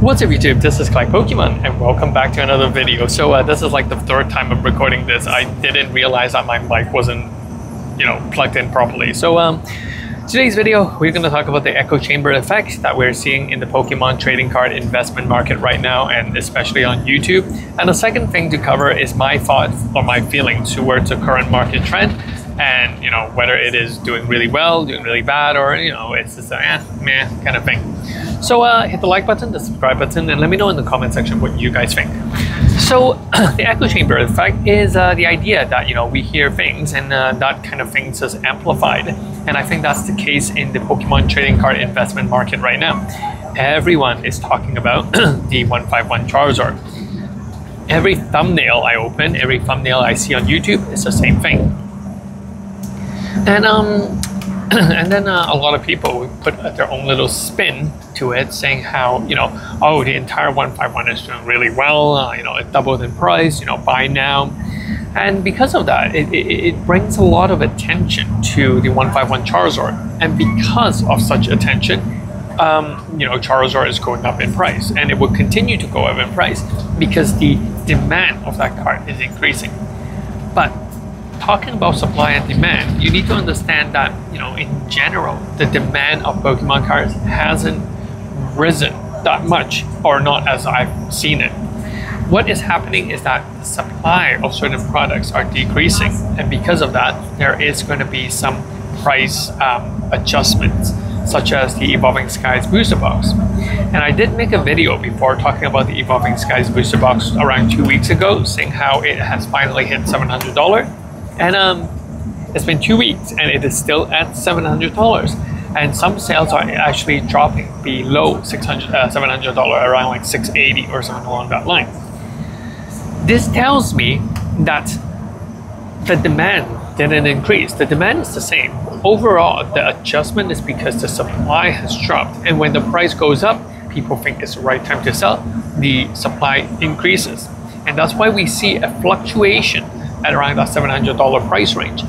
What's up YouTube, this is Collect Pokemon and welcome back to another video. So uh, this is like the third time I'm recording this. I didn't realize that my mic wasn't, you know, plugged in properly. So um, today's video, we're going to talk about the echo chamber effect that we're seeing in the Pokemon trading card investment market right now and especially on YouTube. And the second thing to cover is my thoughts or my feelings towards the current market trend and you know whether it is doing really well, doing really bad, or you know it's just a eh, meh kind of thing. So uh, hit the like button, the subscribe button, and let me know in the comment section what you guys think. So the echo chamber in fact, is uh, the idea that you know we hear things and uh, that kind of things is amplified, and I think that's the case in the Pokemon trading card investment market right now. Everyone is talking about the 151 Charizard. Every thumbnail I open, every thumbnail I see on YouTube is the same thing and um, and then uh, a lot of people put their own little spin to it, saying how you know, oh, the entire 151 is doing really well. Uh, you know, it doubled in price. You know, buy now. And because of that, it, it, it, brings a lot of attention to the 151 Charizard. And because of such attention, um, you know, Charizard is going up in price, and it will continue to go up in price because the demand of that card is increasing. But talking about supply and demand, you need to understand that, you know, in general, the demand of Pokemon cards hasn't risen that much, or not as I've seen it. What is happening is that the supply of certain products are decreasing, and because of that, there is going to be some price um, adjustments, such as the Evolving Skies booster box. And I did make a video before talking about the Evolving Skies booster box around two weeks ago, saying how it has finally hit $700 and um, it's been two weeks and it is still at $700. And some sales are actually dropping below 600, uh, $700, around like 680 or something along that line. This tells me that the demand didn't increase. The demand is the same. Overall, the adjustment is because the supply has dropped. And when the price goes up, people think it's the right time to sell. The supply increases. And that's why we see a fluctuation at around that $700 price range.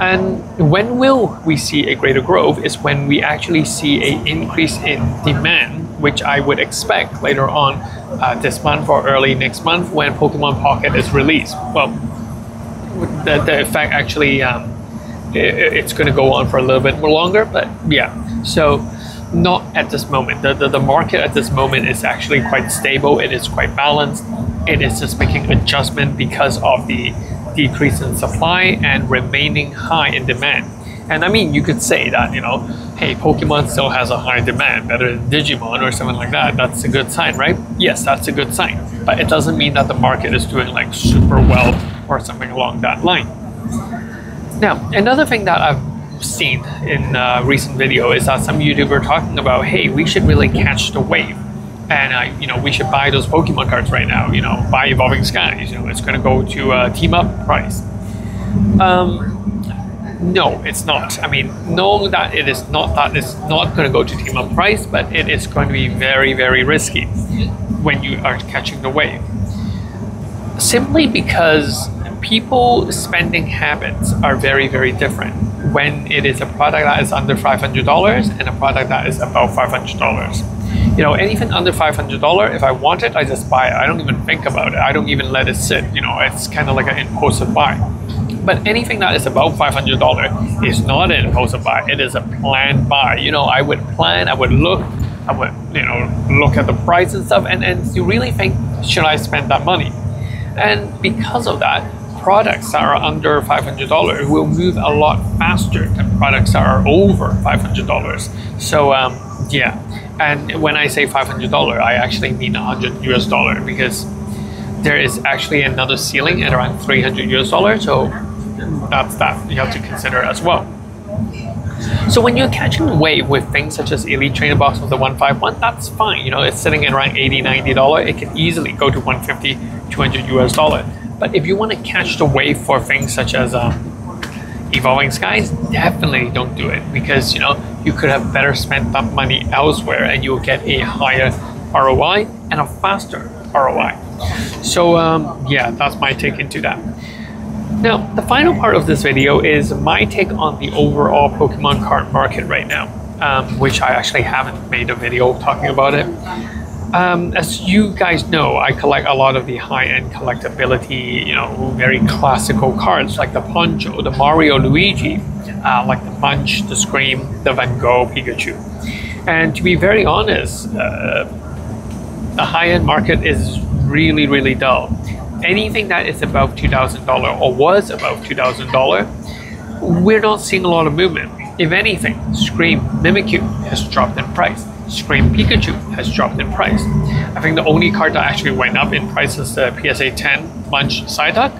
And when will we see a greater growth is when we actually see an increase in demand, which I would expect later on uh, this month or early next month when Pokemon Pocket is released. Well, the, the effect actually, um, it, it's going to go on for a little bit more longer, but yeah. So not at this moment. The, the, the market at this moment is actually quite stable. It is quite balanced. It is just making adjustment because of the decrease in supply and remaining high in demand. And I mean, you could say that, you know, hey, Pokemon still has a high demand, better than Digimon or something like that. That's a good sign, right? Yes, that's a good sign. But it doesn't mean that the market is doing like super well or something along that line. Now, another thing that I've seen in a recent video is that some YouTuber talking about, hey, we should really catch the wave. And uh, you know, we should buy those Pokemon cards right now. You know, buy Evolving Skies. You know, it's going to go to a team up price. Um, no, it's not. I mean, know that it is not that it's not going to go to team up price, but it is going to be very, very risky when you are catching the wave. Simply because people spending habits are very, very different when it is a product that is under $500 and a product that is above $500. You know, anything under $500, if I want it, I just buy it. I don't even think about it. I don't even let it sit. You know, it's kind of like an impulsive buy. But anything that is about $500 is not an impulsive buy. It is a planned buy. You know, I would plan, I would look, I would, you know, look at the price and stuff, and, and you really think, should I spend that money? And because of that, products that are under $500 will move a lot faster than products that are over $500. So um, yeah, and when I say $500, I actually mean 100 US dollar because there is actually another ceiling at around 300 US dollar. So that's that you have to consider as well. So when you're catching a wave with things such as Elite Trainer Box with the 151, that's fine. You know, it's sitting at around 80 $90. It can easily go to 150 200 US dollar. But if you want to catch the wave for things such as um, evolving skies, definitely don't do it because you know you could have better spent that money elsewhere and you'll get a higher ROI and a faster ROI. So um, yeah, that's my take into that. Now, the final part of this video is my take on the overall Pokemon card market right now, um, which I actually haven't made a video talking about it. Um, as you guys know, I collect a lot of the high-end collectability, you know, very classical cards like the Poncho, the Mario Luigi, uh, like the Munch, the Scream, the Van Gogh Pikachu. And to be very honest, uh, the high-end market is really, really dull. Anything that is above $2,000 or was above $2,000, we're not seeing a lot of movement. If anything, Scream Mimikyu has dropped in price. Scream Pikachu has dropped in price. I think the only card that actually went up in price is the PSA 10 Munch Psyduck,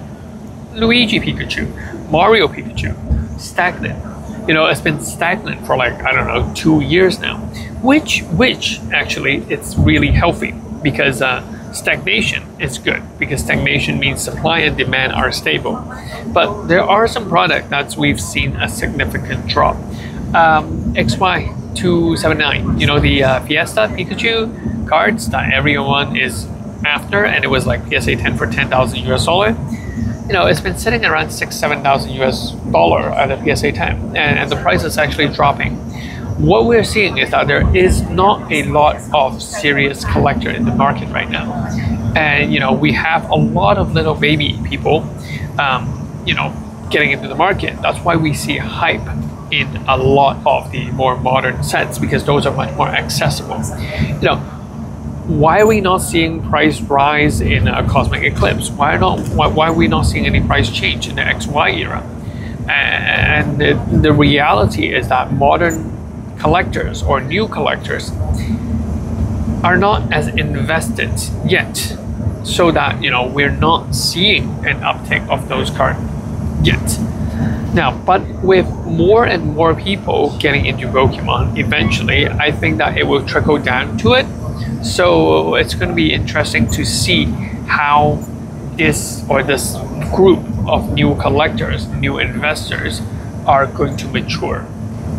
Luigi Pikachu, Mario Pikachu, stagnant. You know, it's been stagnant for like, I don't know, two years now. Which, which actually, it's really healthy because uh, stagnation is good because stagnation means supply and demand are stable. But there are some products that we've seen a significant drop. Um, XY 279. You know, the uh, Fiesta Pikachu cards that everyone is after, and it was like PSA 10 for 10,000 US dollar. You know, it's been sitting around six, 7,000 US dollar at a PSA 10, and, and the price is actually dropping. What we're seeing is that there is not a lot of serious collector in the market right now. And, you know, we have a lot of little baby people, um, you know, getting into the market. That's why we see hype in a lot of the more modern sets because those are much more accessible. You know, why are we not seeing price rise in a Cosmic Eclipse? Why are not why, why are we not seeing any price change in the XY era? And the, the reality is that modern collectors or new collectors are not as invested yet so that you know we're not seeing an uptick of those cards yet now, but with more and more people getting into Pokemon, eventually, I think that it will trickle down to it. So it's going to be interesting to see how this or this group of new collectors, new investors are going to mature.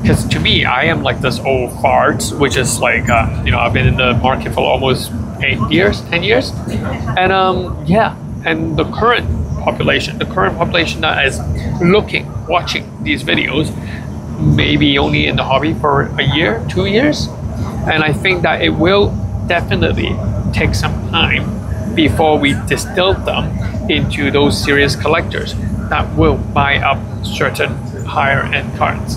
Because to me, I am like this old farts, which is like, uh, you know, I've been in the market for almost eight years, 10 years. And um, yeah, and the current population, the current population that is looking, watching these videos, maybe only in the hobby for a year, two years. And I think that it will definitely take some time before we distill them into those serious collectors that will buy up certain higher end cards.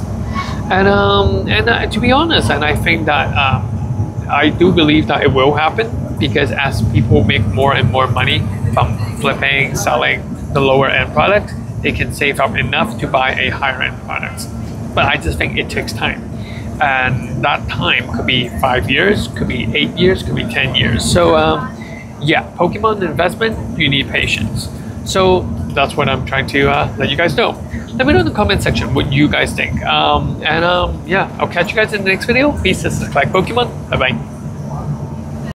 And um, and uh, to be honest, and I think that um, I do believe that it will happen because as people make more and more money from flipping, selling, the lower end product, they can save up enough to buy a higher end product. But I just think it takes time. And that time could be five years, could be eight years, could be 10 years. So, um, yeah, Pokemon investment, you need patience. So, that's what I'm trying to uh, let you guys know. Let me know in the comment section what you guys think. Um, and um, yeah, I'll catch you guys in the next video. Peace, this is Collect Pokemon. Bye bye.